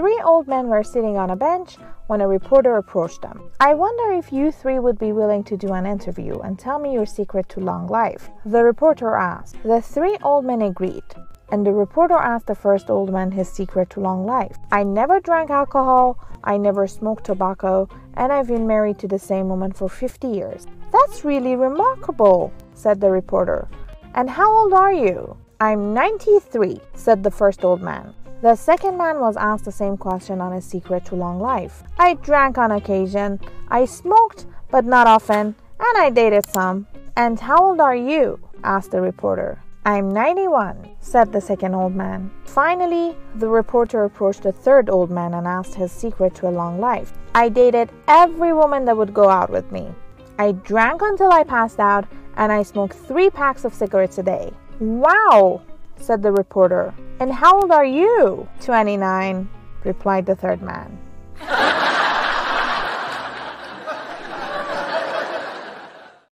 three old men were sitting on a bench when a reporter approached them. I wonder if you three would be willing to do an interview and tell me your secret to long life. The reporter asked. The three old men agreed. And the reporter asked the first old man his secret to long life. I never drank alcohol, I never smoked tobacco, and I've been married to the same woman for 50 years. That's really remarkable, said the reporter. And how old are you? I'm 93, said the first old man. The second man was asked the same question on his secret to long life. I drank on occasion, I smoked, but not often, and I dated some. And how old are you? asked the reporter. I'm 91, said the second old man. Finally, the reporter approached the third old man and asked his secret to a long life. I dated every woman that would go out with me. I drank until I passed out, and I smoked three packs of cigarettes a day. Wow, said the reporter. And how old are you? Twenty nine, replied the third man.